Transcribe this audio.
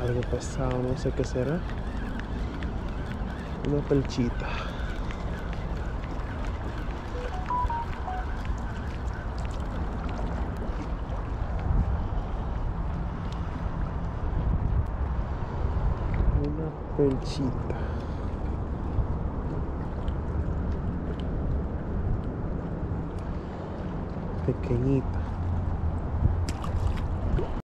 algo pesado, no sé qué será. Una pelchita. Una pelchita. Pequeñita.